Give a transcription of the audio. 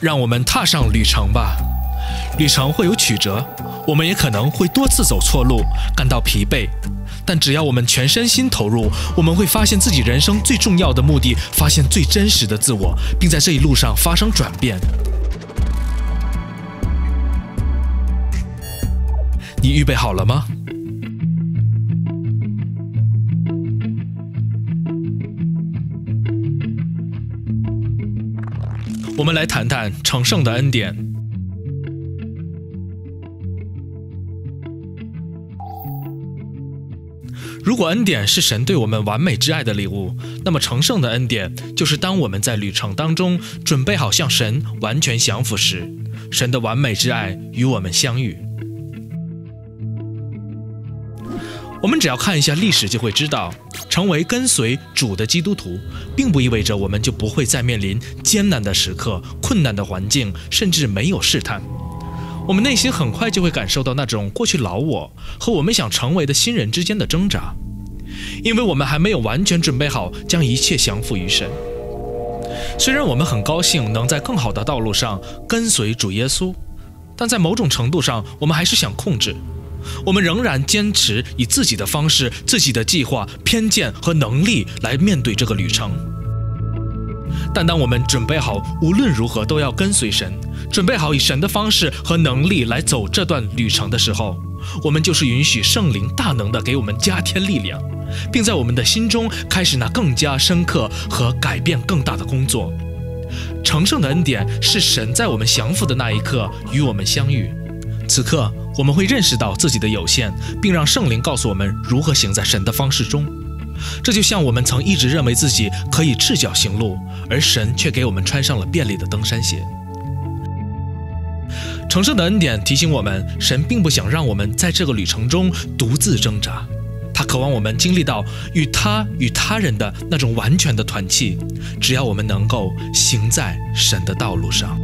让我们踏上旅程吧。旅程会有曲折，我们也可能会多次走错路，感到疲惫。但只要我们全身心投入，我们会发现自己人生最重要的目的，发现最真实的自我，并在这一路上发生转变。你预备好了吗？我们来谈谈成圣的恩典。如果恩典是神对我们完美之爱的礼物，那么成圣的恩典就是当我们在旅程当中准备好向神完全降服时，神的完美之爱与我们相遇。我们只要看一下历史，就会知道，成为跟随主的基督徒，并不意味着我们就不会再面临艰难的时刻、困难的环境，甚至没有试探。我们内心很快就会感受到那种过去老我和我们想成为的新人之间的挣扎，因为我们还没有完全准备好将一切降服于神。虽然我们很高兴能在更好的道路上跟随主耶稣，但在某种程度上，我们还是想控制。我们仍然坚持以自己的方式、自己的计划、偏见和能力来面对这个旅程。但当我们准备好无论如何都要跟随神，准备好以神的方式和能力来走这段旅程的时候，我们就是允许圣灵大能的给我们加添力量，并在我们的心中开始那更加深刻和改变更大的工作。成圣的恩典是神在我们降服的那一刻与我们相遇，此刻我们会认识到自己的有限，并让圣灵告诉我们如何行在神的方式中。这就像我们曾一直认为自己可以赤脚行路，而神却给我们穿上了便利的登山鞋。成圣的恩典提醒我们，神并不想让我们在这个旅程中独自挣扎，他渴望我们经历到与他与他人的那种完全的团契。只要我们能够行在神的道路上。